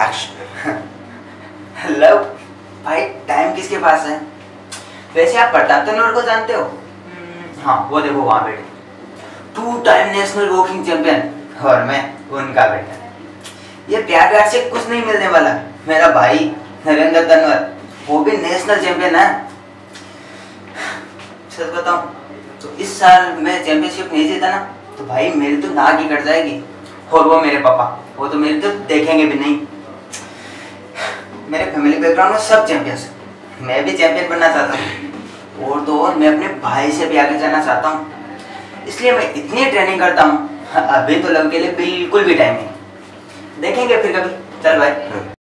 Action hello भाई time किसके पास है? वैसे आप प्रताप तनवर को जानते हो? हम्म, हाँ वो देखो वहाँ बैठे। Two time national walking champion और मैं उनका बेटा। ये प्यार प्यार से कुछ नहीं मिलने वाला। मेरा भाई नरेंद्र तनवर वो भी नेशनल चैंपियन है। सच बताऊँ तो इस साल मैं चैंपियनशिप नहीं जीता ना तो भाई मेरी तो नाक ही कट जाएगी। और वो मेरे पापा वो तो मेरी तो देखेंगे भी नहीं। मेरे फैमिली बैकग्राउंड में सब चैंपियंस हैं। मैं भी चैंपियन बनना चाहता हूँ। और तो और मैं अपने भाई से भी आगे जाना चाहता हूँ। इसलिए मैं इतनी ट्रेनिंग करता हूँ। अभी तो लव के लिए बिल्कुल भी टाइम नहीं। देखेंगे फिर कभी। चल भाई